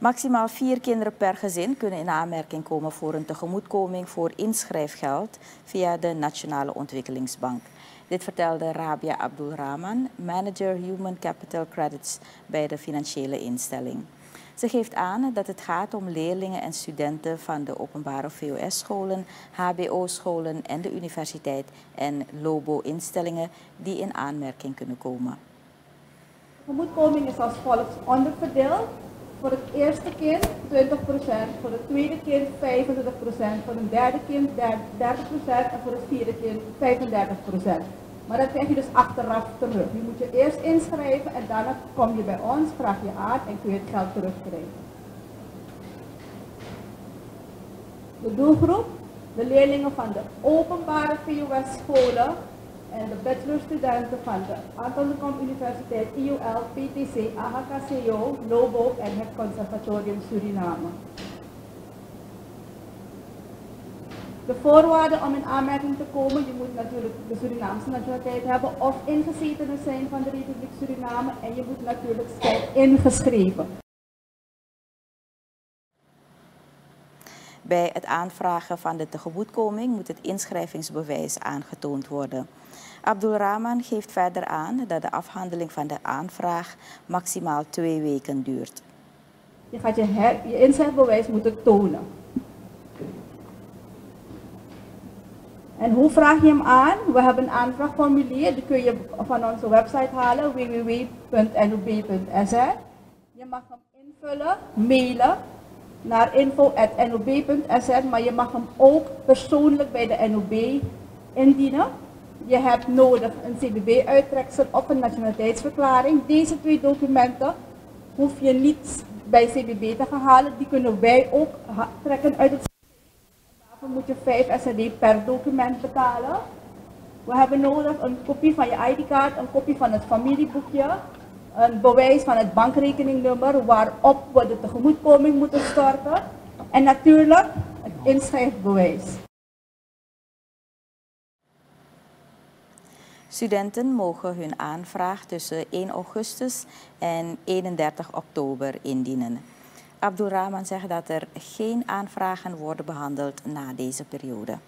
Maximaal vier kinderen per gezin kunnen in aanmerking komen voor een tegemoetkoming voor inschrijfgeld via de Nationale Ontwikkelingsbank. Dit vertelde Rabia Abdulrahman, manager Human Capital Credits bij de financiële instelling. Ze geeft aan dat het gaat om leerlingen en studenten van de openbare VOS-scholen, HBO-scholen en de universiteit en LOBO-instellingen die in aanmerking kunnen komen. Tegemoetkoming is als volgt onderverdeeld. Voor het eerste kind 20%, voor het tweede kind 25%, voor het derde kind 30% en voor het vierde kind 35%. Maar dat krijg je dus achteraf terug. Je moet je eerst inschrijven en daarna kom je bij ons, vraag je aan en kun je het geld terugkrijgen. De doelgroep, de leerlingen van de openbare VOS-scholen en de bachelorstudenten van de Anton Universiteit, IUL, PTC, AHKCO, LOBO en het Conservatorium Suriname. De voorwaarden om in aanmerking te komen, je moet natuurlijk de Surinaamse nationaliteit hebben of ingezetenen zijn van de Republiek Suriname en je moet natuurlijk zijn ingeschreven. Bij het aanvragen van de tegemoetkoming moet het inschrijvingsbewijs aangetoond worden. Abdul Rahman geeft verder aan dat de afhandeling van de aanvraag maximaal twee weken duurt. Je gaat je, je inschrijfbewijs moeten tonen. En hoe vraag je hem aan? We hebben een aanvraagformulier, die kun je van onze website halen, www.nob.sr. Je mag hem invullen, mailen naar info.nob.sr, maar je mag hem ook persoonlijk bij de NOB indienen. Je hebt nodig een CBB-uittreksel of een nationaliteitsverklaring. Deze twee documenten hoef je niet bij CBB te gaan halen, die kunnen wij ook trekken uit het Daarvoor moet je 5 SRD per document betalen. We hebben nodig een kopie van je ID-kaart, een kopie van het familieboekje, een bewijs van het bankrekeningnummer waarop we de tegemoetkoming moeten storten en natuurlijk het inschrijfbewijs. Studenten mogen hun aanvraag tussen 1 augustus en 31 oktober indienen. Abdulrahman zegt dat er geen aanvragen worden behandeld na deze periode.